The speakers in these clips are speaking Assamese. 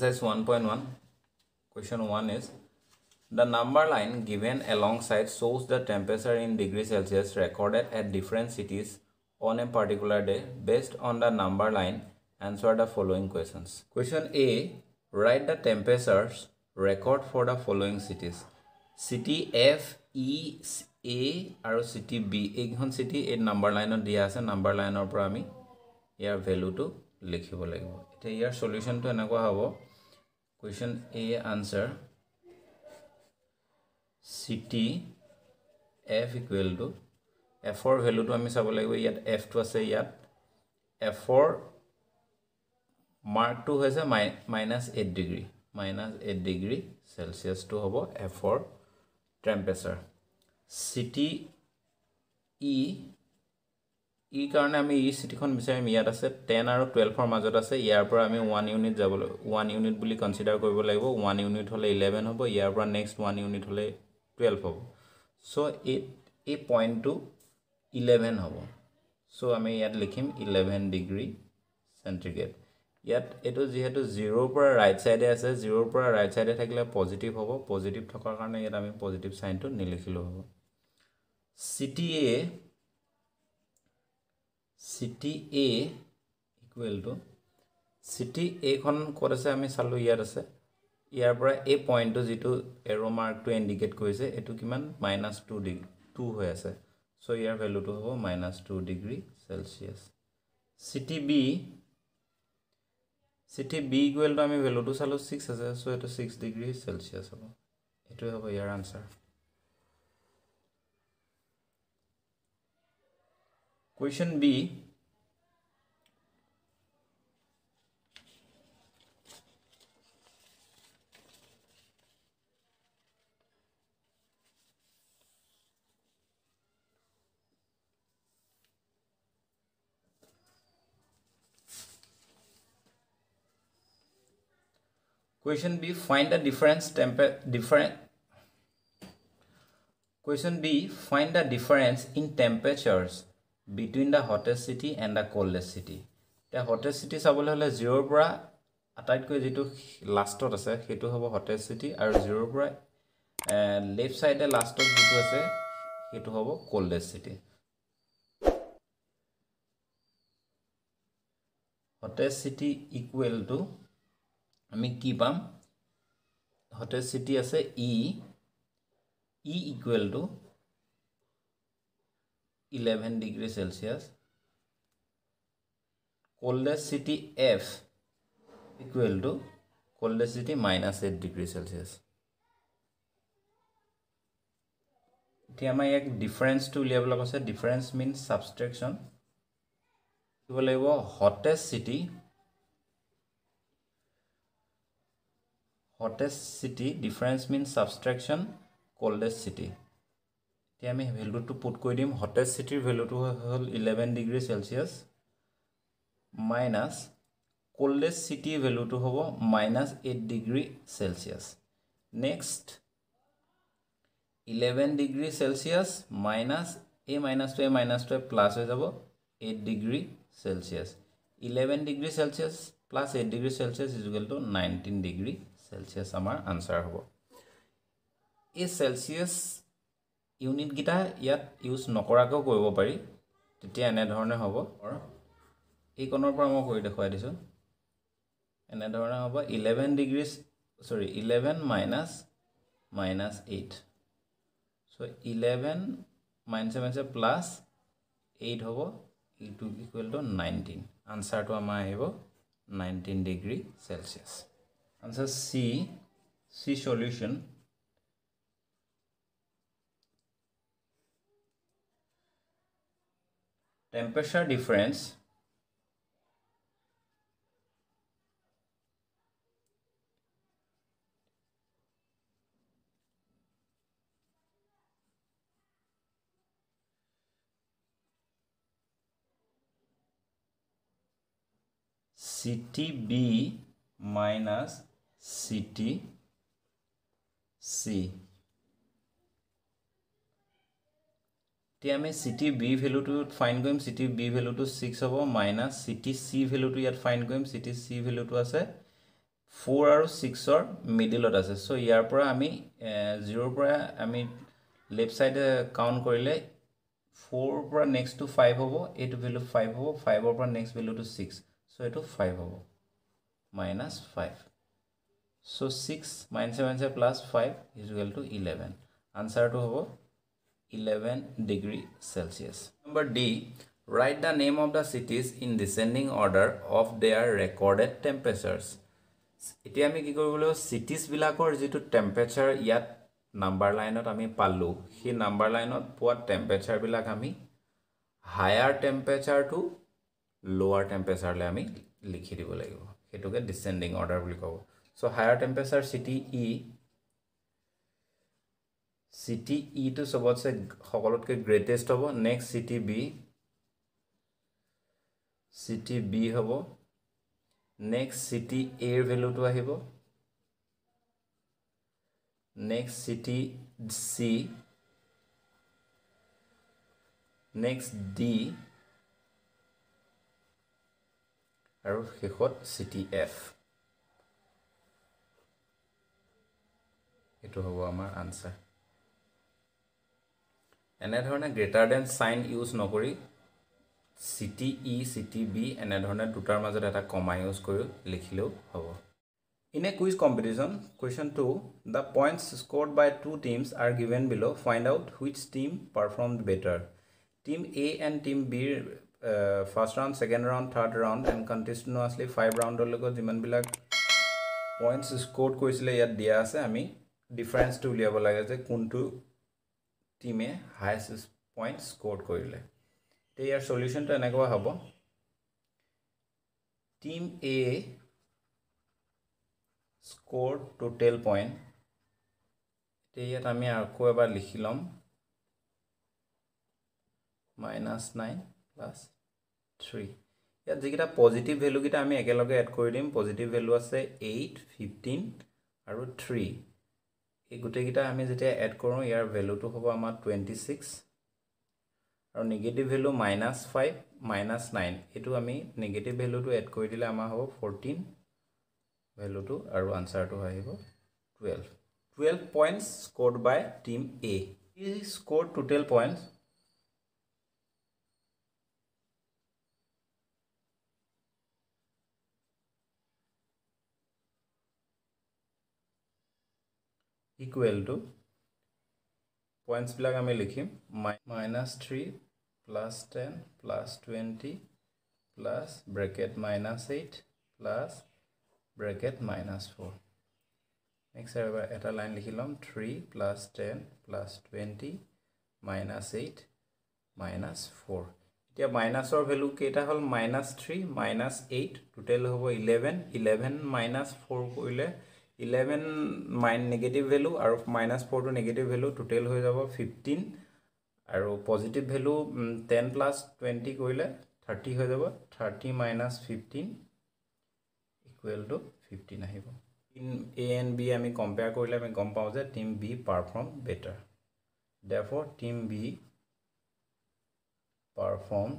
Exercise 1.1 Question 1 is The number line given alongside shows the temperature in degree Celsius recorded at different cities on a particular day. Based on the number line, answer the following questions. Question A Write the temperatures record for the following cities. City F, E, A আৰু city B এইকেইখন চিটি এই নাম্বাৰ লাইনত দিয়া আছে নাম্বাৰ লাইনৰ পৰা আমি ইয়াৰ ভেলুটো লিখিব লাগিব এতিয়া ইয়াৰ চলিউশ্যনটো এনেকুৱা হ'ব Question A answer city F equal to এফৰ ভেলুটো আমি চাব লাগিব ইয়াত এফটো আছে ইয়াত এফৰ মাৰ্কটো হৈছে মাই minus eight degree minus eight degree চেলচিয়াছটো হ'ব এফৰ টেম্পাৰেচাৰ চিটি ই ই কাৰণে আমি ই চিটিখন বিচাৰিম ইয়াত আছে টেন আৰু টুৱেলভৰ মাজত আছে ইয়াৰ পৰা আমি ওৱান ইউনিট যাবলৈ ওৱান ইউনিট বুলি কনচিডাৰ কৰিব লাগিব ওৱান ইউনিট হ'লে ইলেভেন হ'ব ইয়াৰ পৰা নেক্সট ওৱান ইউনিট হ'লে টুৱেলভ হ'ব। চ' এই এই পইণ্টটো ইলেভেন হ'ব। চ' আমি ইয়াত লিখিম ইলেভেন ডিগ্ৰী চেণ্টিগ্ৰেড ইয়াত এইটো যিহেতু জিৰ'ৰ পৰা ৰাইট ছাইডে আছে জিৰ'ৰ পৰা ৰাইট ছাইডে থাকিলে পজিটিভ হ'ব পজিটিভ থকাৰ কাৰণে ইয়াত আমি পজিটিভ চাইনটো নিলিখিলেও হ'ব। City A city A equal to city এখন ক'ত আছে আমি চালোঁ ইয়াত আছে। ইয়াৰ পৰা এই পইণ্টটো যিটো এৰ' মাৰ্কটো ইণ্ডিকেট কৰিছে এইটো কিমান? মাইনাছ টু ডিগ্ৰী টু হৈ আছে। চ' ইয়াৰ ভেলুটো হ'ব minus two degree celsius city B city B ইকুৱেলটো আমি ভেলুটো চালোঁ ছিক্স আছে চ' এইটো ছিক্স ডিগ্ৰী চেলচিয়াছ হ'ব। এইটোৱে হ'ব ইয়াৰ answer Question B. Question B find the difference temper different. Question B find the difference in temperatures between the hottest city and the coldest city এতিয়া হটেষ্ট চিটি চাবলৈ হ'লে জিৰ'ৰ পৰা আটাইতকৈ যিটো লাষ্টত আছে সেইটো হ'ব হটেষ্ট চিটি আৰু জিৰ'ৰ পৰা লেফ্ট ছাইডে লাষ্টত যিটো আছে সেইটো হ'ব coldest city hottest city equal to আমি কি পাম? হটেষ্ট চিটি আছে E E equal to eleven degree celsius coldest city F equal to coldest city minus 8 degree Celsius. এতিয়া আমাৰ ইয়াক ডিফাৰেঞ্চটো উলিয়াবলৈ কৈছে। ডিফাৰেঞ্চ মিনছ ছাবষ্ট্ৰেকশ্যন দিব লাগিব hottest city hottest city difference means subtraction coldest city এতিয়া আমি ভেলুটো পুট কৰি দিম। হটেষ্ট চিটিৰ ভেলুটো হ'ল eleven degree celsius minus coldest চিটিৰ ভেলুটো হ'ব minus eight degree celsius next eleven degree celsius minus এই মাইনাছটোৱে মাইনাছটোৱে প্লাছ হৈ যাব eight degree celsius eleven degree celsius plus eight degree celsius equal to nineteen degree celsius আমাৰ আনচাৰ হ'ব। এই চেলচিয়াছ ইউনিটকেইটা ইয়াত ইউজ নকৰাকৈও কৰিব পাৰি তেতিয়া এনেধৰণে হ'ব। এইকণৰ পৰা মই কৰি দেখুৱাই দিছোঁ। এনেধৰণে হ'ব eleven degree sorry eleven minus minus eight so' eleven মাইনাছে মাইনাছে প্লাছ এইট হ'ব এইটো ইকুৱেল টু নাইনটিন আনচাৰটো আমাৰ আহিব nineteen degree celsius answer C C solution temperature difference. CTB minus CTC এতিয়া আমি চিটি বি ভেলুটো ফাইন কৰিম চিটি বি ভেলুটো ছিক্স হ'ব মাইনাছ চিটি চি ভেলুটো ইয়াত ফাইন কৰিম চিটি চি ভেলুটো আছে ফ'ৰ আৰু ছিক্সৰ মিডিলত আছে। চ' ইয়াৰ পৰা আমি জিৰ'ৰ পৰা আমি লেফ্ট ছাইডে কাউণ্ট কৰিলে ফ'ৰৰ পৰা নেক্সটটো ফাইভ হ'ব এইটো ভেলু ফাইভ হ'ব ফাইভৰ পৰা নেক্সট ভেলুটো ছিক্স চ' এইটো ফাইভ হ'ব মাইনাছ ফাইভ চ' ছিক্স মাইনাছে মাইনাছে plus five equal to eleven আনচাৰটো হ'ব eleven degree celsius number D write the name of the cities in descending order of their recorded temperatures এতিয়া আমি কি কৰিব লাগিব? চিটিজবিলাকৰ যিটো টেম্পাৰেচাৰ ইয়াত নাম্বাৰ লাইনত আমি পালোঁ। সেই নাম্বাৰ লাইনত পোৱা টেম্পাৰেচাৰবিলাক আমি হায়াৰ টেম্পাৰেচাৰটো লৱাৰ টেম্পাৰেচাৰলৈ আমি লিখি দিব লাগিব। সেইটোকে ডিচেণ্ডিং অৰ্ডাৰ বুলি ক'ব। So' higher temperature city E city ইটো চবতছে সকলোতকৈ গ্ৰেটেষ্ট হ'ব। Next city B city B হ'ব। নেক্সট চিটি এৰ ভেলুটো আহিব। Next city C next D আৰু শেষত চিটি এফ এইটো হ'ব আমাৰ আনচাৰ এনেধৰণে গ্ৰেটাৰ দেন চাইন ইউজ নকৰি চিটি ই চিটি বি এনেধৰণে দুটাৰ মাজত এটা কমা ইউজ কৰি লিখিলেও হ'ব। In a quiz competition question two the points scored by two teams are given below' find out which team perform better team A and team বিৰ first round second round third round and continuously five ৰাউণ্ডলৈকে যিমানবিলাক পইণ্টছ স্ক'ৰ্ড কৰিছিলে ইয়াত দিয়া আছে আমি ডিফাৰেঞ্চটো উলিয়াব লাগে যে কোনটো টিমে হায়েষ্ট পইণ্ট স্ক'ৰ কৰিলে। এতিয়া ইয়াৰ চলিউশ্যনটো এনেকুৱা হ'ব। Team A score total point এতিয়া ইয়াত আমি আকৌ এবাৰ লিখি ল'ম। মাইনাছ নাইন প্লাছ থ্ৰী ইয়াত যিকেইটা পজিটিভ ভেলুকেইটা আমি একেলগে এড কৰি দিম। পজিটিভ ভেলু আছে এইট ফিফটিন আৰু থ্ৰী এই গোটেইকেইটা আমি যেতিয়া এড কৰোঁ ইয়াৰ ভেলুটো হ'ব আমাৰ টুৱেণ্টি ছিক্স আৰু negative value minus five minus nine এইটো আমি নিগেটিভ ভেলুটো এড কৰি দিলে আমাৰ হ'ব ফৰ্টিন ভেলুটো আৰু আনচাৰটো আহিব twelve twelve points scored by team A score total points equal to পইণ্টছবিলাক আমি লিখিম minus three plus ten plus twenty plus bracket minus eight plus bracket minus four next আৰু এবাৰ এটা লাইন লিখি ল'ম three plus ten plus twenty minus eight minus four এতিয়া মাইনাছৰ ভেলু কেইটা হ'ল? Minus three minus eight total হ'ব ইলেভেন ইলেভেন মাইনাছ ফ'ৰ কৰিলে ইলেভেন মাইন নিগেটিভ ভেলু আৰু মাইনাছ ফ'ৰটো নিগেটিভ ভেলু টোটেল হৈ যাব ফিফটিন আৰু positive value ten plus twenty কৰিলে থাৰ্টি হৈ যাব। Thirty minus fifteen equal to fifteen আহিব। টিম এ এণ্ড বি আমি কম্পেয়াৰ কৰিলে আমি গম পাওঁ যে team B perform better therefore team B perform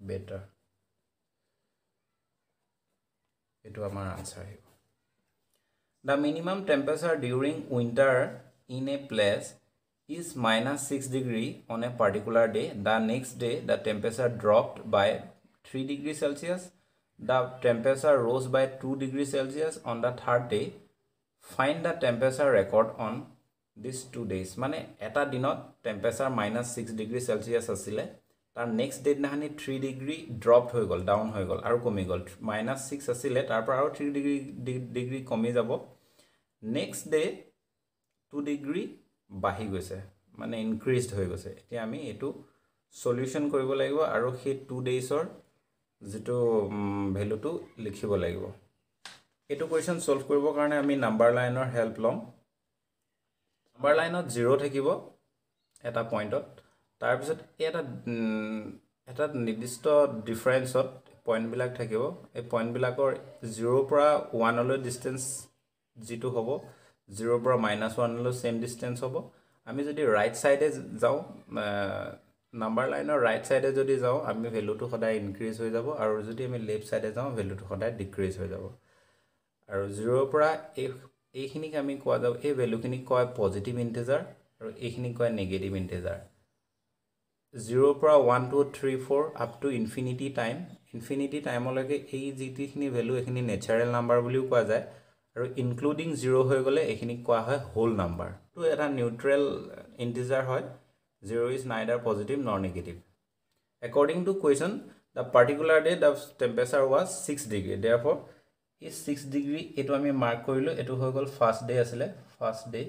better এইটো আমাৰ আনচাৰ আহিব। The minimum temperature during winter in a place is minus six degree on a particular day the next day the temperature dropped by three degree celsius the temperature rose by two degree celsius on the third day find the temperature record on this two days মানে এটা দিনত মাইনাছ ছিক্স ডিগ্ৰী চেলচিয়াছ আছিলে। তাৰ নেক্সট দিনাখনি থ্ৰী ডিগ্ৰী ড্ৰপড হৈ গ'ল ডাউন হৈ গ'ল আৰু কমি গ'ল। মাইনাছ ছিক্স আছিলে তাৰ পৰা আৰু থ্ৰী ডিগ্ৰী ডিগ্ৰী কমি যাব। নেক্সট ডে টু ডিগ্ৰী বাঢ়ি গৈছে মানে ইনক্ৰিজড হৈ গৈছে। এতিয়া আমি এইটো চলিউশ্যন কৰিব লাগিব আৰু সেই টু ডেইজৰ যিটো ভেলুটো লিখিব লাগিব। এইটো কুৱেশ্যন ছল্ভ কৰিবৰ কাৰণে আমি নাম্বাৰ লাইনৰ হেল্প ল'ম। নাম্বাৰ লাইনত জিৰ' থাকিব এটা পইণ্টত তাৰপিছত এই এটা এটা নিৰ্দিষ্ট ডিফাৰেঞ্চত পইণ্টবিলাক থাকিব। এই পইণ্টবিলাকৰ জিৰ'ৰ পৰা ওৱানলৈ ডিষ্টেঞ্চ যিটো হ'ব জিৰ'ৰ পৰা মাইনাছ ওৱানলৈ ছেম ডিষ্টেঞ্চ হ'ব। আমি যদি ৰাইট ছাইডে যাওঁ নাম্বাৰ লাইনৰ ৰাইট ছাইডে যদি যাওঁ আমি ভেলুটো সদায় ইনক্ৰিজ হৈ যাব আৰু যদি আমি লেফ্ট ছাইডে যাওঁ ভেলুটো সদায় ডিক্ৰিজ হৈ যাব। আৰু জিৰ'ৰ পৰা এই এইখিনিক আমি কোৱা যাব এই ভেলুখিনিক কয় পজিটিভ ইণ্টেজাৰ আৰু এইখিনিক কয় নিগেটিভ ইণ্টেজাৰ জিৰ'ৰ পৰা one two three four up to infinity time infinity টাইমলৈকে এই যিখিনি ভেলু এইখিনি নেচাৰেল নাম্বাৰ বুলিও কোৱা যায়। আৰু ইনক্লুডিং জিৰ' হৈ গ'লে এইখিনিক কোৱা হয় হোল নাম্বাৰ টো এটা নিউট্ৰেল ইণ্টিজাৰ হয়। Zero' is neither positive nor negative according to question the particular day the temperature was six degree therefore এই ছিক্স ডিগ্ৰী এইটো আমি মাৰ্ক কৰিলোঁ। এইটো হৈ গ'ল ফাৰ্ষ্ট ডে আছিলে। ফাৰ্ষ্ট ডে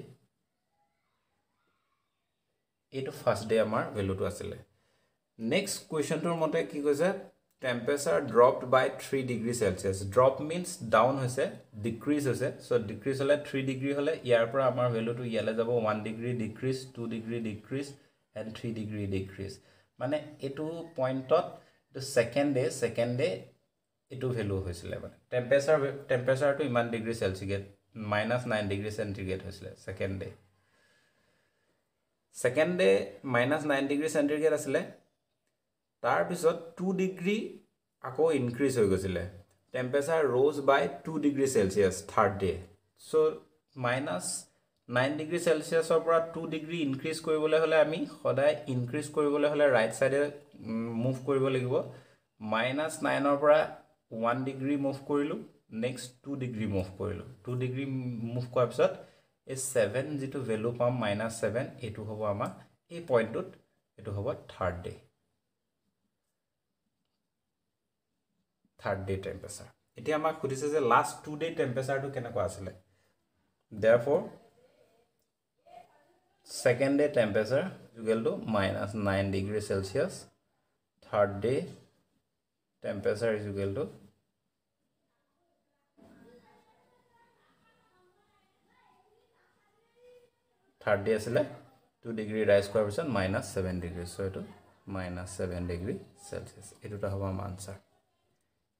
এইটো ফাৰ্ষ্ট ডে আমাৰ ভেলুটো আছিলে। নেক্সট কুৱেশ্যনটোৰ মতে কি কৈছে? Temperature dropped by three degree Celsius drop means down হৈছে ডিক্ৰিজ হৈছে। চ' ডিক্ৰিজ হ'লে থ্ৰী ডিগ্ৰী হ'লে ইয়াৰ পৰা আমাৰ ভেলুটো ইয়ালৈ যাব one degree decrease two degree decrease and three degree decrease মানে এইটো পইণ্টত এইটো ছেকেণ্ড ডে ছেকেণ্ড ডে এইটো ভেলু হৈছিলে মানে। টেম্পাৰেচাৰ টেম্পাৰেচাৰটো ইমান degree centigrade minus nine degree centigrade হৈছিলে second day second day minus nine degree centigrade আছিলে। তাৰপিছত টু ডিগ্ৰী আকৌ ইনক্ৰিজ হৈ গৈছিলে। Temperature rose by two degree Celsius third day so' minus nine degree চেলচিয়াছৰ পৰা টু ডিগ্ৰী ইনক্ৰিজ কৰিবলৈ হ'লে আমি সদায় ইনক্ৰিজ কৰিবলৈ হ'লে ৰাইট ছাইডে মুভ কৰিব লাগিব। মাইনাছ নাইনৰ পৰা ওৱান ডিগ্ৰী মুভ কৰিলোঁ। নেক্সট টু ডিগ্ৰী মুভ কৰিলোঁ। টু ডিগ্ৰী মুভ কৰাৰ পিছত এই ছেভেন যিটো ভেলু পাম মাইনাছ ছেভেন এইটো হ'ব আমাৰ এই পইণ্টটোত এইটো হ'ব third day third day temperature এতিয়া আমাক সুধিছে যে লাষ্ট টু ডে টেম্পাৰেচাৰটো কেনেকুৱা আছিলে? Therefore second day temperature equal to minus nine degree Celsius third day temperature is equal to third day আছিলে টু ডিগ্ৰী ৰাইজ কৰাৰ পিছত মাইনাছ ছেভেন ডিগ্ৰী চ' এইটো মাইনাছ ছেভেন ডিগ্ৰী চেলচিয়াছ এই দুটা হ'ব আমাৰ আনচাৰ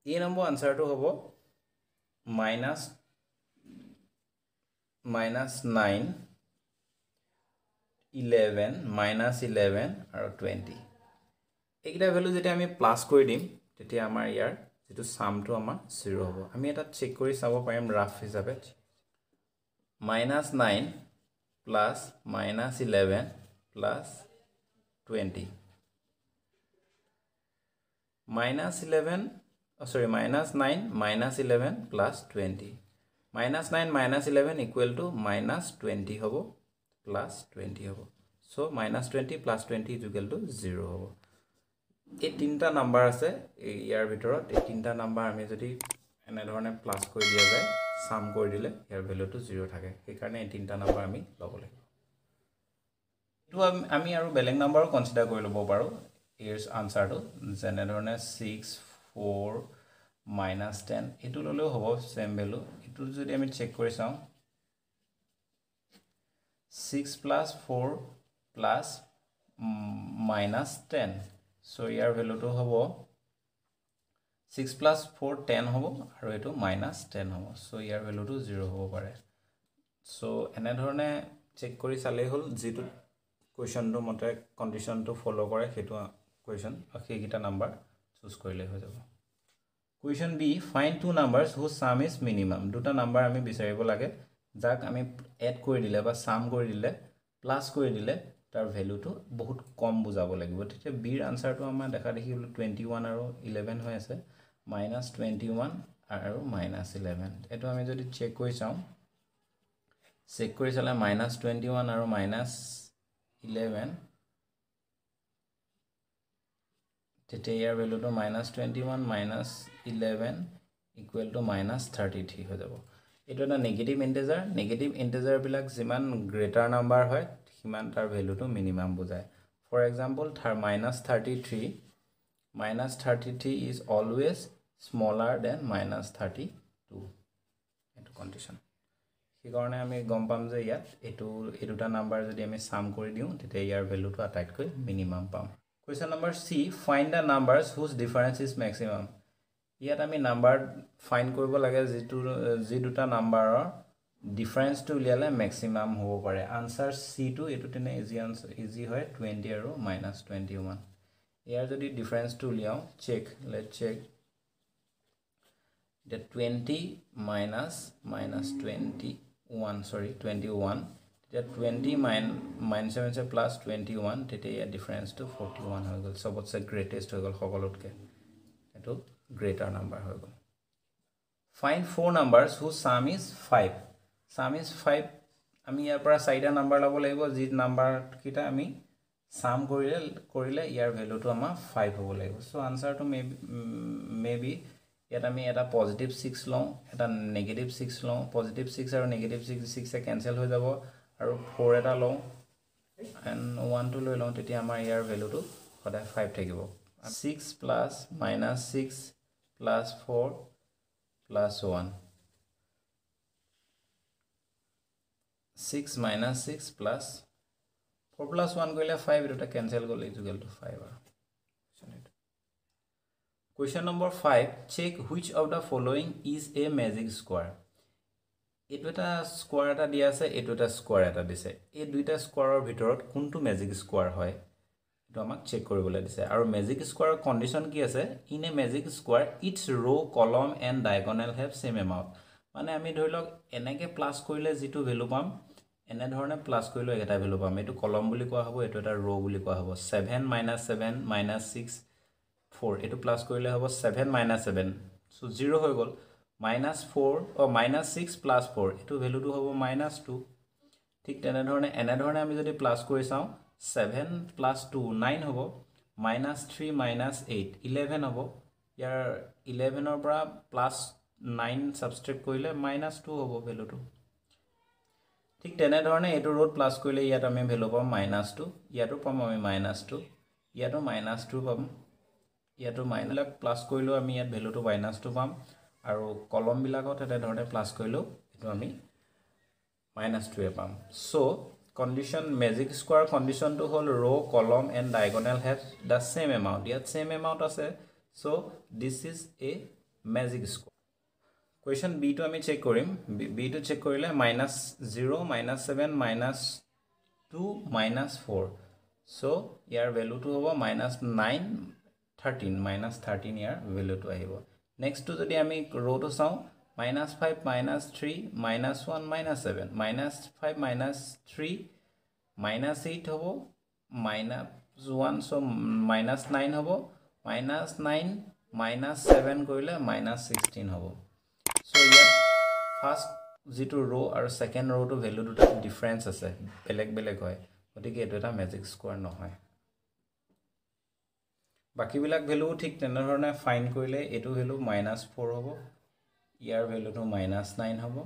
এ নম্বৰ আনচাৰটো হ'ব minus minus nine eleven minus eleven আৰু টুৱেণ্টি এইকেইটা ভেলু যেতিয়া আমি প্লাছ কৰি দিম তেতিয়া আমাৰ ইয়াৰ যিটো চামটো আমাৰ জিৰ' হ'ব। আমি এটা চেক কৰি চাব পাৰিম ৰাফ হিচাপে। Minus nine plus minus eleven plus twenty minus eleven sorry minus nine minus eleven plus twenty minus nine minus eleven equal to minus twenty হ'ব প্লাছ টুৱেণ্টি হ'ব so' minus twenty plus twenty equal to zero' হ'ব এই তিনিটা নাম্বাৰ আছে ইয়াৰ ভিতৰত। এই তিনিটা নাম্বাৰ আমি যদি এনেধৰণে প্লাছ কৰি দিয়া যায় চাম কৰি দিলে ইয়াৰ ভেলুটো জিৰ' থাকে। সেইকাৰণে এই তিনিটা নাম্বাৰ আমি ল'ব লাগিব। এইটো আমি আৰু বেলেগ নাম্বাৰো কনচিডাৰ কৰি ল'ব পাৰোঁ। ইয়াৰ আনচাৰটো যেনেধৰণে ছিক্স ফ'ৰ মাইনাছ টেন এইটো ল'লেও হ'ব ছেম ভেলু এইটো যদি আমি চেক কৰি চাওঁ six plus four plus minus ten so' ইয়াৰ ভেলুটো হ'ব ছিক্স প্লাছ ফ'ৰ টেন হ'ব আৰু এইটো মাইনাছ টেন হ'ব। চ' ইয়াৰ ভেলুটো জিৰ' হ'ব পাৰে। চ' এনেধৰণে চেক কৰি চালেই হ'ল যিটো কুৱেশ্যনটো মতে কণ্ডিশ্যনটো ফ'ল' কৰে সেইটো কুৱেশ্যন সেইকেইটা নাম্বাৰ চুজ কৰিলেই হৈ যাব। Question B find two numbers who sum is minimum দুটা নাম্বাৰ আমি বিচাৰিব লাগে যাক আমি এড কৰি দিলে বা চাম কৰি দিলে প্লাছ কৰি দিলে তাৰ ভেলুটো বহুত কম বুজাব লাগিব। তেতিয়া বিৰ আনচাৰটো আমাৰ দেখা দেখি বোলো টুৱেণ্টি ওৱান আৰু ইলেভেন হৈ আছে। মাইনাছ টুৱেণ্টি ওৱান আৰু মাইনাছ ইলেভেন এইটো আমি যদি চেক কৰি চাওঁ চেক কৰি চালে মাইনাছ টুৱেণ্টি ওৱান আৰু মাইনাছ ইলেভেন তেতিয়া ইয়াৰ ভেলুটো minus twenty one minus eleven equal to minus thirty three হৈ যাব। এইটো এটা নিগেটিভ ইণ্টেজাৰ নিগেটিভ ইণ্টেজাৰবিলাক যিমান গ্ৰেটাৰ নাম্বাৰ হয় সিমান তাৰ ভেলুটো মিনিমাম বুজায়। For example there minus thirty three minus thirty three is always smaller than minus thirty two এইটো কণ্ডিশ্যন সেইকাৰণে আমি গম পাম যে ইয়াত এইটো এই দুটা নাম্বাৰ যদি আমি চাম কৰি দিওঁ তেতিয়া ইয়াৰ ভেলুটো আটাইতকৈ মিনিমাম পাম। Question number C find the numbers whose difference is maximum ইয়াত আমি নাম্বাৰ ফাইন কৰিব লাগে যিটো যি দুটা নাম্বাৰৰ ডিফাৰেঞ্চটো উলিয়ালে মেক্সিমাম হ'ব পাৰে। আনচাৰ চিটো এইটো তেনে ইজি আনচাৰ ইজি হয় টুৱেণ্টি আৰু মাইনাছ টুৱেণ্টি ওৱান ইয়াৰ যদি ডিফাৰেঞ্চটো উলিয়াওঁ চেক লেট চেক এতিয়া twenty minus minus twenty one sorry twenty one তেতিয়া twenty minus minus seven say plus twenty one তেতিয়া ইয়াৰ ডিফাৰেঞ্চটো ফৰ্টি ওৱান হৈ গ'ল। চবতছে গ্ৰেটেষ্ট হৈ গ'ল সকলোতকৈ। এইটো গ্ৰেটাৰ নাম্বাৰ হৈ গ'ল। Fine four numbers who sum is five sum is five আমি ইয়াৰ পৰা চাৰিটা নাম্বাৰ ল'ব লাগিব। যি নাম্বাৰকেইটা আমি চাম কৰিলে কৰিলে ইয়াৰ ভেলুটো আমাৰ ফাইভ হ'ব লাগিব। চ' আনচাৰটো মে মে বি ইয়াত আমি এটা পজিটিভ ছিক্স লওঁ এটা নিগেটিভ ছিক্স লওঁ পজিটিভ ছিক্স আৰু নিগেটিভ ছিক্স ছিক্সে কেঞ্চেল হৈ যাব আৰু ফ'ৰ এটা লওঁ এণ্ড ওৱানটো লৈ লওঁ তেতিয়া আমাৰ ইয়াৰ ভেলুটো সদায় ফাইভ থাকিব। Six plus minus six plus four plus one six minus six plus four plus one কৰিলে ফাইভ দুটা কেঞ্চেল গ'ল ইজুগেলটো ফাইভ আৰু। Question number five check which of the following is a magic square এইটো এটা স্কোৱাৰ এটা দিয়া আছে এইটো এটা স্কোৱাৰ এটা দিছে। এই দুইটা স্কোৱাৰৰ ভিতৰত কোনটো মেজিক স্কোৱাৰ হয় এইটো আমাক চেক কৰিবলৈ দিছে। আৰু মেজিক স্কোৱাৰৰ কণ্ডিশ্যন কি আছে? In a magic square it's row' column and diagonal have same amount মানে আমি ধৰি লওক এনেকৈ প্লাছ কৰিলে যিটো ভেলু পাম এনেধৰণে প্লাছ কৰিলেও একেটা ভেলু পাম। এইটো কলম বুলি কোৱা হ'ব এইটো এটা ৰ' বুলি কোৱা হ'ব। Seven minus seven minus six four এইটো প্লাছ কৰিলে হ'ব seven minus seven so' zero' হৈ গ'ল। Minus four oh' minus six plus four এইটো ভেলুটো হ'ব মাইনাছ টু ঠিক তেনেধৰণে এনেধৰণে আমি যদি প্লাছ কৰি চাওঁ ছেভেন প্লাছ টু নাইন হ'ব। Minus three minus eight eleven হ'ব। ইয়াৰ ইলেভেনৰ পৰা প্লাছ নাইন ছাবস্ক্ৰাইব কৰিলে মাইনাছ টু হ'ব ভেলুটো ঠিক তেনেধৰণে এইটো ৰোড প্লাছ কৰিলে ইয়াত আমি ভেলু পাম মাইনাছ টু ইয়াতো পাম আমি মাইনাছ টু ইয়াতো মাইনাছ টু পাম। ইয়াতো মাইনাবিলাক প্লাছ কৰিলেও আমি ইয়াত ভেলুটো মাইনাছ টু পাম। আৰু কলমবিলাকত তেনেধৰণে প্লাছ কৰিলেও এইটো আমি মাইনাছ টুৱে পাম। চ' কণ্ডিশ্যন মেজিক স্কোৱাৰ কণ্ডিশ্যনটো হ'ল row' column and diagonal have the same amount ইয়াত ছেইম এমাউণ্ট আছে। So' this is a magic square question বিটো আমি চেক কৰিম। বিটো চেক কৰিলে minus zero' minus seven minus two minus four so' ইয়াৰ ভেলুটো হ'ব minus nine thirteen minus thirteen ইয়াৰ ভেলুটো আহিব। নেক্সটটো যদি আমি ৰ'টো চাওঁ minus five minus three minus one minus seven minus five minus three minus eight হ'ব minus one so' minus nine হ'ব মাইনাছ নাইন মাইনাছ ছেভেন কৰিলে মাইনাছ ছিক্সটিন হ'ব। চ' ইয়াত ফাৰ্ষ্ট যিটো ৰ' আৰু ছেকেণ্ড ৰ'টো ভেলু দুটা ডিফাৰেঞ্চ আছে বেলেগ বেলেগ হয় গতিকে এইটো এটা মেজিক স্কোৱাৰ নহয়। বাকীবিলাক ভেলুও ঠিক তেনেধৰণে ফাইন কৰিলে এইটো ভেলু মাইনাছ ফ'ৰ হ'ব ইয়াৰ ভেলুটো মাইনাছ নাইন হ'ব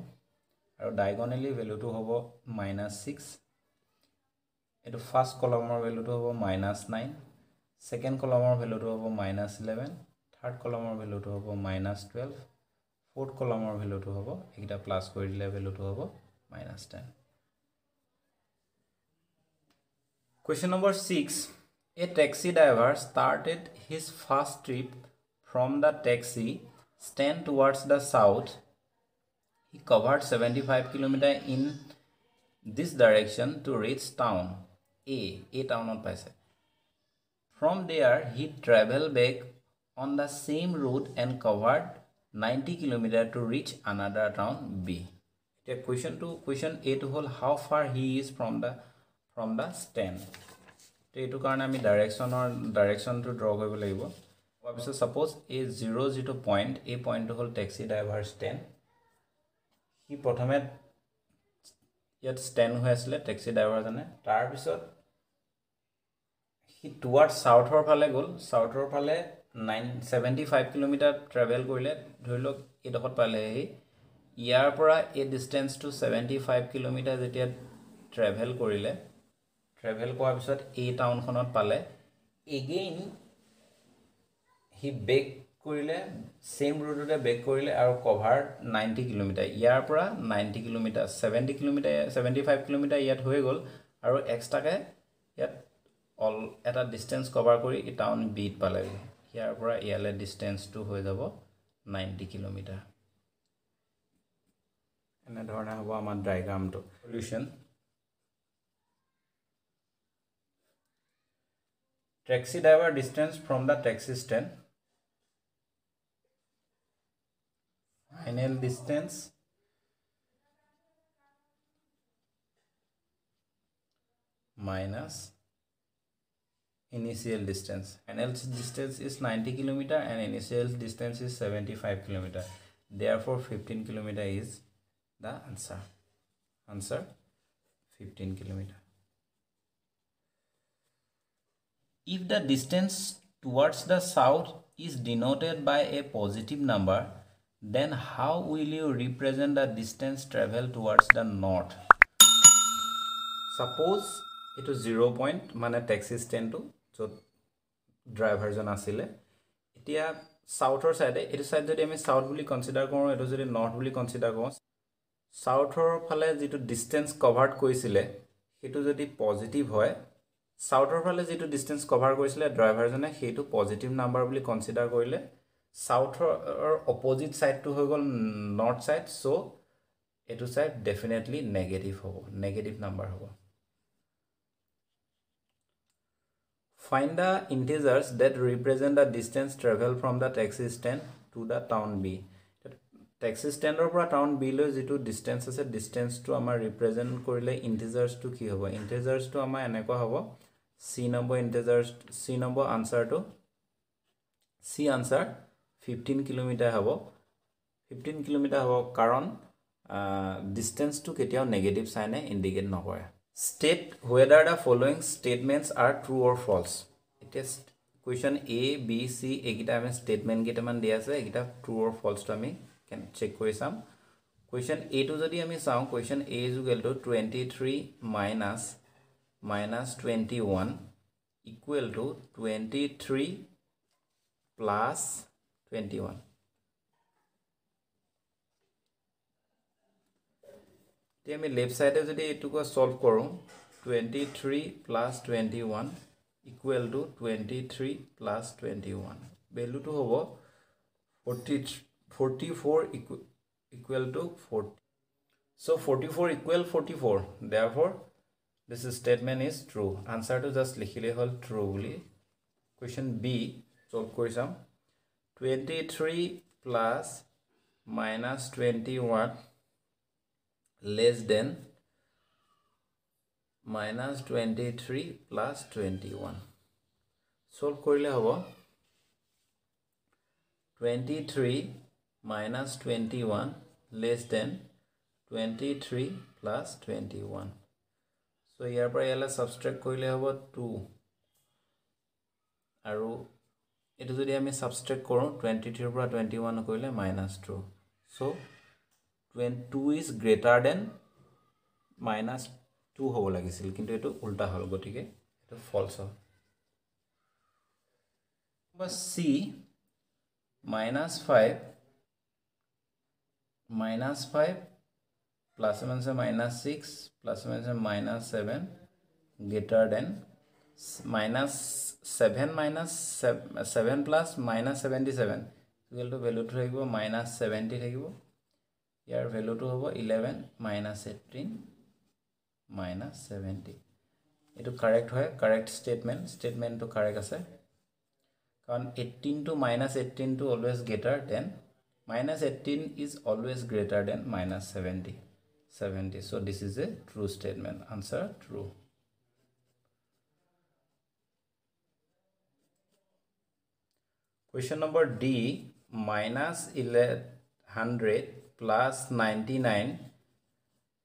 আৰু ডায়গনেলি ভেলুটো হ'ব মাইনাছ ছিক্স এইটো ফাৰ্ষ্ট কলমৰ ভেলুটো হ'ব মাইনাছ নাইন ছেকেণ্ড কলমৰ ভেলুটো হ'ব মাইনাছ ইলেভেন থাৰ্ড কলমৰ ভেলুটো হ'ব মাইনাছ টুৱেলভ ফ'ৰ্থ কলমৰ ভেলুটো হ'ব এইকেইটা প্লাছ কৰি দিলে ভেলুটো হ'ব minus ten question number six A taxi driver started his first trip from the taxi stand towards the south. He covered 75 km in this direction to reach town A. A town on. From there, he traveled back on the same route and covered 90 km to reach another town B. The question to question A to hold how far he is from the from the stand. তো এইটো কাৰণে আমি ডাইৰেকশ্যনৰ ডাইৰেকশ্যনটো ড্ৰ কৰিব লাগিব। তাৰপিছত ছাপ'জ এই জিৰ' যিটো পইণ্ট এই পইণ্টটো হ'ল টেক্সি ড্ৰাইভাৰ ষ্টেণ্ড সি প্ৰথমে ইয়াত ষ্টেণ্ড হৈ আছিলে টেক্সি ড্ৰাইভাৰজনে তাৰপিছত সি টুৱাৰ্ড ছাউথৰ ফালে গ'ল। ছাউথৰ ফালে nine seventy five kilometre travel কৰিলে। ধৰি লওক এইডোখৰত পালেহি। ইয়াৰ পৰা এই ডিষ্টেঞ্চটো ছেভেণ্টি ফাইভ কিলোমিটাৰ যেতিয়া ট্ৰেভেল কৰিলে ট্ৰেভেল কৰাৰ পিছত এই টাউনখনত পালে। এগেইন সি বেক কৰিলে ছেইম ৰুটতে বেক কৰিলে আৰু কভাৰ নাইণ্টি কিলোমিটাৰ ইয়াৰ পৰা ninety kilometre seventy kilometre seventy five kilometre ইয়াত হৈ গ'ল আৰু এক্সট্ৰাকৈ ইয়াত অল এটা ডিষ্টেঞ্চ কভাৰ কৰি টাউন বিত পালেগৈ। ইয়াৰ পৰা ইয়ালৈ ডিষ্টেঞ্চটো হৈ যাব নাইণ্টি কিলোমিটাৰ এনেধৰণে হ'ব আমাৰ ডায়গ্ৰামটো solution taxi driver distance from the taxi stand. Final distance. Minus. Initial distance. Final distance is 90 kilometer and initial distance is 75 kilometer. Therefore 15 kilometer is the answer. Answer 15 kilometer If the distance towards the south is denoted by a positive number, then how will you represent the distance traveled towards the north? Suppose it is 0 point, মানে taxi stand to, so driver জন আসিলে, এতিয়া southৰ side, এটো side যদি আমি south বুলি consider কৰো, এটো যদি north বুলি consider কৰো, southৰ ফালে যিটো distance covered কৰিছিলে, সেইটো যদি positive হয়, চাউথৰ ফালে যিটো ডিষ্টেঞ্চ কভাৰ কৰিছিলে ড্ৰাইভাৰজনে সেইটো পজিটিভ নাম্বাৰ বুলি কনচিডাৰ কৰিলে। চাউথৰ অপজিট ছাইডটো হৈ গ'ল নৰ্থ ছাইড চ' এইটো ছাইড ডেফিনেটলি নেগেটিভ হ'ব নেগেটিভ নাম্বাৰ হ'ব। Find the integers that represent the distance travel from the taxi stand to the town B taxi ষ্টেণ্ডৰ পৰা টাউন বিলৈ যিটো ডিষ্টেঞ্চ আছে ডিষ্টেঞ্চটো আমাৰ ৰিপ্ৰেজেণ্ট কৰিলে ইণ্টিজাৰ্ছটো কি হ'ব? ইণ্টিজাৰ্ছটো আমাৰ এনেকুৱা হ'ব C number integer C number আনচাৰটো C answer fifteen kilometre হ'ব। ফিফটিন কিলোমিটাৰ হ'ব কাৰণ ডিষ্টেঞ্চটো কেতিয়াও নেগেটিভ চাইনে ইণ্ডিকেট নকৰে। State whether the following statements are true or false এতিয়া কুৱেশ্যন এ বি চি এইকেইটা আমি ষ্টেটমেণ্ট কেইটামান দিয়া আছে এইকেইটা ট্ৰু অৰ ফল্ছটো আমি চেক কৰি চাম। কুৱেশ্যন এটো যদি আমি চাওঁ question A ইজুগেলটো twenty three minus minus 21 equal to 23 plus 21. আমি লেফট সাইডে যদি এইটুকু সলভ কৰোঁ twenty three plus twenty one equal to twenty three plus twenty one ভেলুটো হ'ব forty forty four equal to forty so' forty four equal forty four therefore this statement is true answer to just likhile hol true boli question b solve kori sam 23 plus minus 21 less than minus 23 plus 21 solve korile hobo 23 minus 21 less than 23 plus 21 so' ইয়াৰ পৰা ইয়ালৈ ছাবষ্ট্ৰেক্ট কৰিলে হ'ব টু আৰু এইটো যদি আমি ছাবষ্ট্ৰেক্ট কৰোঁ টুৱেণ্টি থ্ৰীৰ পৰা টুৱেণ্টি ওৱান কৰিলে minus two so টুৱেন two is greater than minus two হ'ব লাগিছিল কিন্তু এইটো উল্টা হ'ল গতিকে এইটো ফল্ছ হয় C minus five minus five minus 6 plus means minus 7 greater than minus 7 minus 7, 7 plus minus 77 equal to value to থাকিব minus 70 থাকিব। ইয়াৰ ভেলুটো হ'ব 11 minus 18 minus 70 এইটো কাৰেক্ট হয় কাৰেক্ট ষ্টেটমেণ্ট ষ্টেটমেণ্টটো কাৰেক্ট আছে। কাৰণ eighteen two minus এইটিনটো always greater than minus eighteen is always greater than minus seventy 70 so this is a true statement. Answer true. Question number d minus 100 plus 99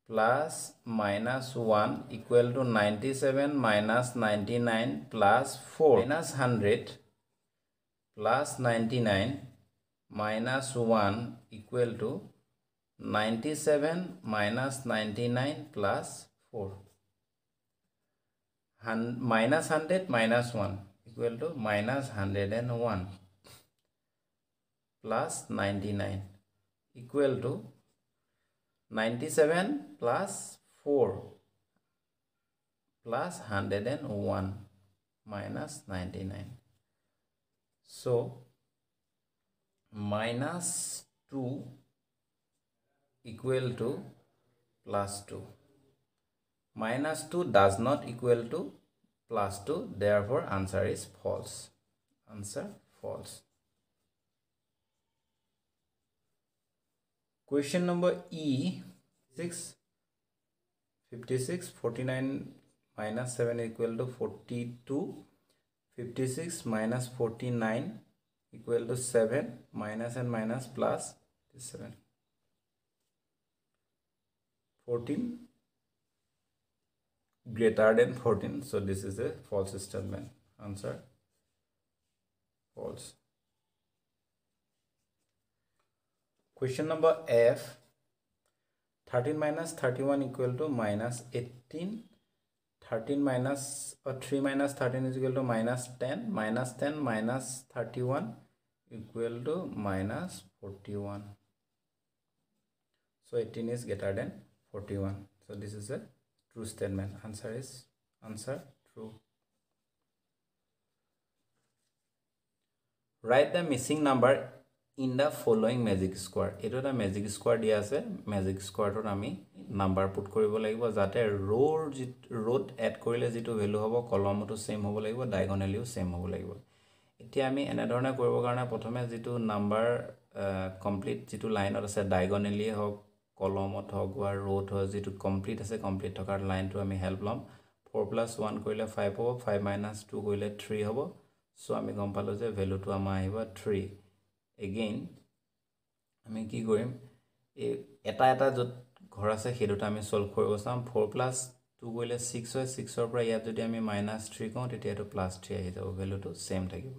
plus minus 1 equal to 97 minus 99 plus 4 minus 100 plus 99 minus 1 equal to 97 minus 99 plus 4 Han minus 100 minus 1 equal to minus 101 plus 99 equal to 97 plus 4 plus 101 minus 99 so minus 2 equal to plus 2 minus 2 does not equal to plus 2 therefore answer is false. Answer false. Question number e 6 56 49 minus 7 equal to 42 56 minus 49 equal to 7 minus and minus plus 7 14 greater than 14 so this is a false statement. Answer. False. Question number f. 13 minus 31 equal to minus 18 13 minus or 3 minus 13 is equal to minus 10 minus 10 minus 31 equal to minus 41 so 18 is greater than 41. So this is a true statement. Answer is answer true. Write the missing number in the following magic square এইটো এটা মেজিক স্কোৱাৰ দিয়া আছে মেজিক স্কোৱাৰটোত আমি নাম্বাৰ পুট কৰিব লাগিব যাতে ৰ'ৰ যি ৰ'দ এড কৰিলে যিটো ভেলু হ'ব কলমতো ছেইম হ'ব লাগিব ডাইগনেলিও ছেইম হ'ব লাগিব। এতিয়া আমি এনেধৰণে কৰিবৰ কাৰণে প্ৰথমে যিটো নাম্বাৰ কমপ্লিট যিটো লাইনত আছে ডাইগনেলিয়ে হওক কলমত হওক বা ৰ'দ হওক যিটো কমপ্লিট আছে কমপ্লিট থকাৰ লাইনটো আমি হেল্প ল'ম। ফ'ৰ প্লাছ ওৱান কৰিলে ফাইভ হ'ব ফাইভ মাইনাছ টু কৰিলে থ্ৰী হ'ব। চ' আমি গম পালোঁ যে ভেলুটো আমাৰ আহিব থ্ৰী এগেইন আমি কি কৰিম? এই এটা এটা য'ত ঘৰ আছে সেই দুটা আমি চল্ভ কৰিব চাম। ফ'ৰ প্লাছ টু কৰিলে ছিক্স হয় ছিক্সৰ পৰা ইয়াত যদি আমি মাইনাছ থ্ৰী কওঁ তেতিয়া এইটো প্লাছ থ্ৰী আহি যাব ভেলুটো ছেইম থাকিব।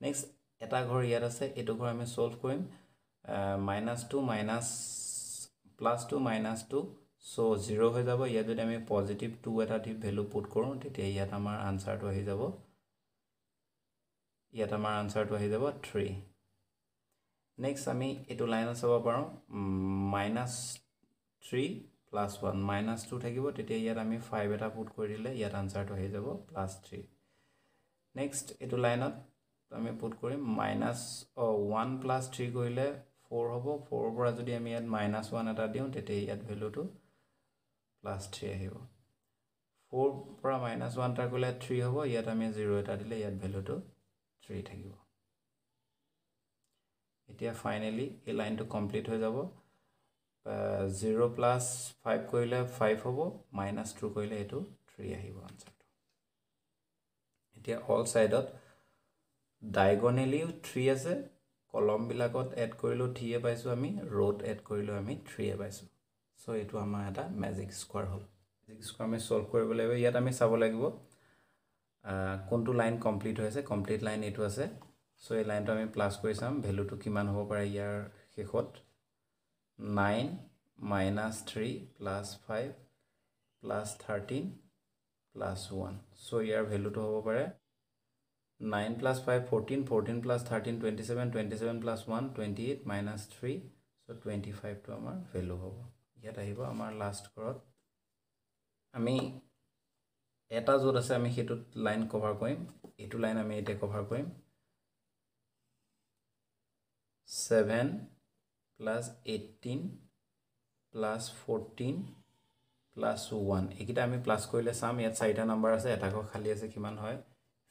নেক্সট এটা ঘৰ ইয়াত আছে এইটো ঘৰ আমি চল্ভ কৰিম। Minus two minus plus two minus two so' zero' হৈ যাব। ইয়াত যদি আমি পজিটিভ টু এটা ভেলু পুট তেতিয়া ইয়াত আমাৰ আনচাৰটো আহি যাব। ইয়াত আমাৰ আনচাৰটো আহি যাব থ্ৰী নেক্সট আমি এইটো লাইনত চাব পাৰোঁ। Minus three plus one minus two থাকিব। তেতিয়া ইয়াত আমি ফাইভ এটা পুট কৰি দিলে ইয়াত আনচাৰটো আহি যাব প্লাছ থ্ৰী নেক্সট এইটো লাইনত আমি পুট কৰিম। মাইনাছ ওৱান প্লাছ থ্ৰী কৰিলে ফ'ৰ হ'ব ফ'ৰৰ পৰা যদি আমি ইয়াত মাইনাছ ওৱান এটা দিওঁ তেতিয়া ইয়াত ভেলুটো প্লাছ থ্ৰী আহিব। ফ'ৰ পৰা মাইনাছ ওৱান এটা কৰিলে থ্ৰী হ'ব ইয়াত আমি জিৰ' এটা দিলে ইয়াত ভেলুটো থ্ৰী থাকিব। এতিয়া ফাইনেলি এই লাইনটো কমপ্লিট হৈ যাব। জিৰ' প্লাছ ফাইভ কৰিলে ফাইভ হ'ব মাইনাছ টু কৰিলে এইটো থ্ৰী আহিব আনচাৰটো এতিয়া অল ছাইডত ডাইগনেলিও থ্ৰী আছে কলমবিলাকত এড কৰিলেও থ্ৰীয়ে পাইছোঁ আমি ৰ'দ এড কৰিলেও আমি থ্ৰীয়ে পাইছোঁ। চ' এইটো আমাৰ এটা মেজিক স্কোৱাৰ হ'ল। মেজিক স্কোৱাৰ আমি চল্ভ কৰিব লাগিব। ইয়াত আমি চাব লাগিব কোনটো লাইন কমপ্লিট হৈ আছে। কমপ্লিট লাইন এইটো আছে। চ' এই লাইনটো আমি প্লাছ কৰি চাম। ভেলুটো কিমান হ'ব পাৰে ইয়াৰ শেষত? Nine minus three plus five plus thirteen plus one so' ইয়াৰ ভেলুটো হ'ব পাৰে nine plus five fourteen fourteen plus thirteen twenty seven twenty seven plus one twenty eight minus three so' twenty ফাইভটো আমাৰ ভেলু হ'ব ইয়াত আহিব আমাৰ লাষ্ট ঘৰত আমি এটা য'ত আছে আমি সেইটোত লাইন কভাৰ কৰিম এইটো লাইন আমি এতিয়া কভাৰ কৰিম seven plus eighteen plus fourteen plus one এইকেইটা আমি প্লাছ কৰিলে চাম ইয়াত চাৰিটা নাম্বাৰ আছে এটা ঘৰ খালী আছে কিমান হয়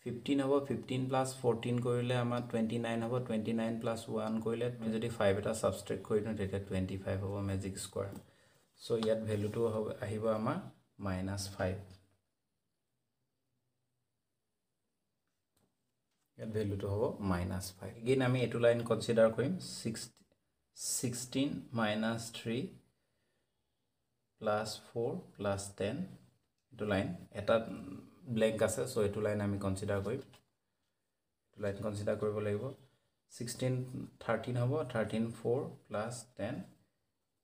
ফিফটিন হ'ব ফিফটিন প্লাছ ফ'ৰটিন কৰিলে আমাৰ টুৱেণ্টি নাইন হ'ব টুৱেণ্টি নাইন প্লাছ ওৱান কৰিলে যদি ফাইভ এটা ছাবষ্ট্ৰেক্ট কৰি দিওঁ তেতিয়া টুৱেণ্টি ফাইভ হ'ব মেজিক স্কোৱাৰ চ' ইয়াত ভেলুটো হ'ব আহিব আমাৰ মাইনাছ ফাইভ ইয়াত ভেলুটো হ'ব মাইনাছ ফাইভ এগেইন আমি এইটো লাইন কনচিডাৰ কৰিম six sixteen minus three plus four plus ten এইটো লাইন এটা ব্লেংক আছে চ' এইটো লাইন আমি কনচিডাৰ কৰিম। এইটো লাইন কনচিডাৰ কৰিব লাগিব। ছিক্সটিন থাৰ্টিন হ'ব থাৰ্টিন ফ'ৰ প্লাছ টেন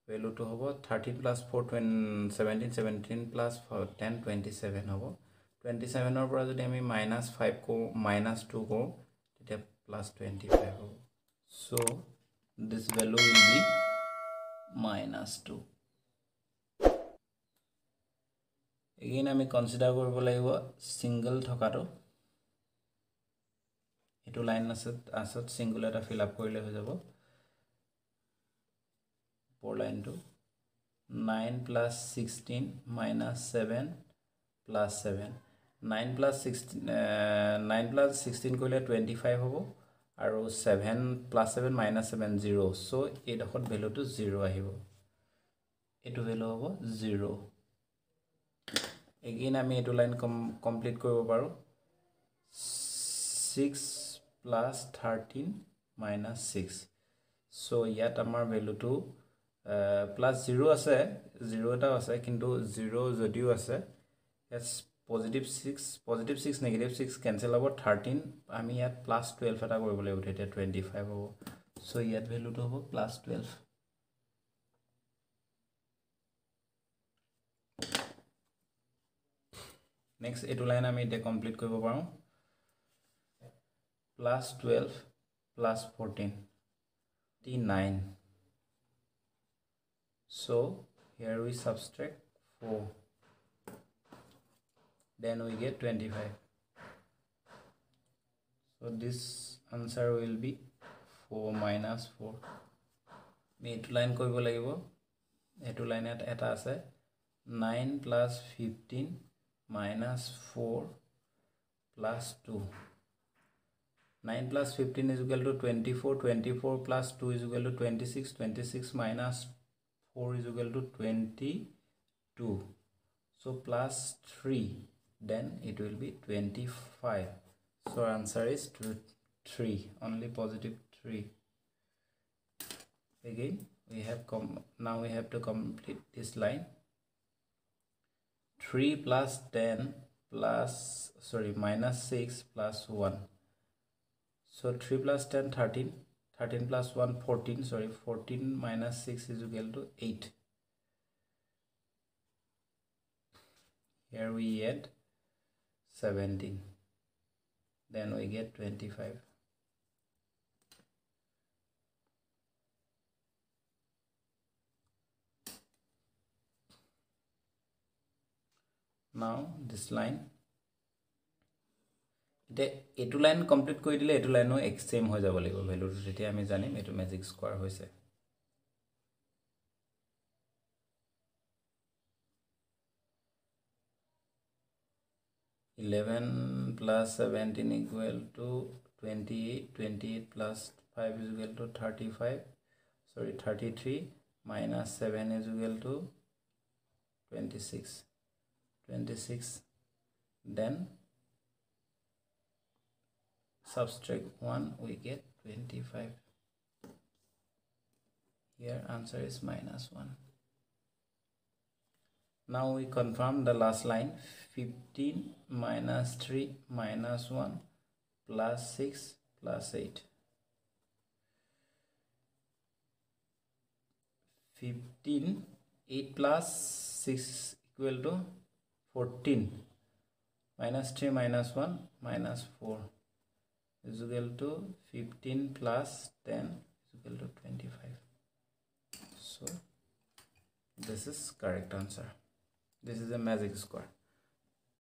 ভেলুটো হ'ব। Thirteen plus four টুৱেন seventeen seventeen plus ten twenty seven হ'ব। টুৱেণ্টি ছেভেনৰ পৰা যদি আমি মাইনাছ ফাইভ কৰোঁ মাইনাছ টু কৰোঁ তেতিয়া প্লাছ টুৱেণ্টি ফাইভ হ'ব। So' this value will be minus two again আমি কনচিডাৰ কৰিব লাগিব ছিংগল থকাটো। এইটো লাইন আছে আছত ছিংগল এটা ফিল আপ কৰিলে হৈ যাব। ওপৰ লাইনটো 9 plus 16 minus 7 plus 7 9 plus 16 uh, 9 plus 16 কৰিলে 25 হ'ব আৰু 7 plus 7 minus 7 0 so এইডোখৰত ভেলুটো 0 আহিব। এইটো ভেলু হ'ব 0 এগেইন আমি এইটো লাইন কম কমপ্লিট কৰিব পাৰোঁ। 6 plus thirteen minus six so' ইয়াত আমাৰ ভেলুটো প্লাছ জিৰ' আছে। জিৰ' এটাও আছে কিন্তু জিৰ' যদিও আছে ইয়াত positive six positive six negative six cancel হ'ব। থাৰ্টিন আমি ইয়াত প্লাছ টুৱেল্ভ এটা কৰিব লাগিব। তেতিয়া টুৱেণ্টি ফাইভ হ'ব। চ' ইয়াত ভেলুটো হ'ব প্লাছ টুৱেল্ভ নেক্সট এইটো লাইন আমি এতিয়া কমপ্লিট কৰিব পাৰোঁ। Plus twelve plus fourteen T nine so here we subtract 4 then we get 25 so this answer will be 4 minus 4 আমি এইটো লাইন কৰিব লাগিব। এইটো লাইনত এটা আছে। Nine plus fifteen minus 4 plus 2 9 plus 15 is equal to 24 24 plus 2 is equal to 26 26 minus 4 is equal to 22 so plus 3 then it will be 25 so answer is 3 only positive 3 again we have come now we have to complete this line. 3 plus 10 plus sorry minus 6 plus 1 so 3 plus 10 13 13 plus 1 14 sorry 14 minus 6 is equal to 8 here we add 17 then we get 25 now this line. এতিয়া এইটো লাইন কমপ্লিট কৰি দিলে এইটো লাইনো এক্সেম হৈ যাব লাগিব ভেলুটো তেতিয়া আমি জানিম এইটো মেজিক স্কোৱাৰ হৈছে। Eleven plus seventeen equal to twenty eight twenty eight plus five is equal to thirty five sorry thirty three minus seven is equal to twenty six 26 then subtract 1 we get 25 here answer is minus 1 now we confirm the last line 15 minus 3 minus 1 plus 6 plus 8 15 8 plus 6 equal to 14 minus 3 minus 1 minus 4 is equal to 15 plus 10 is equal to 25 so this is correct answer. This is a magic square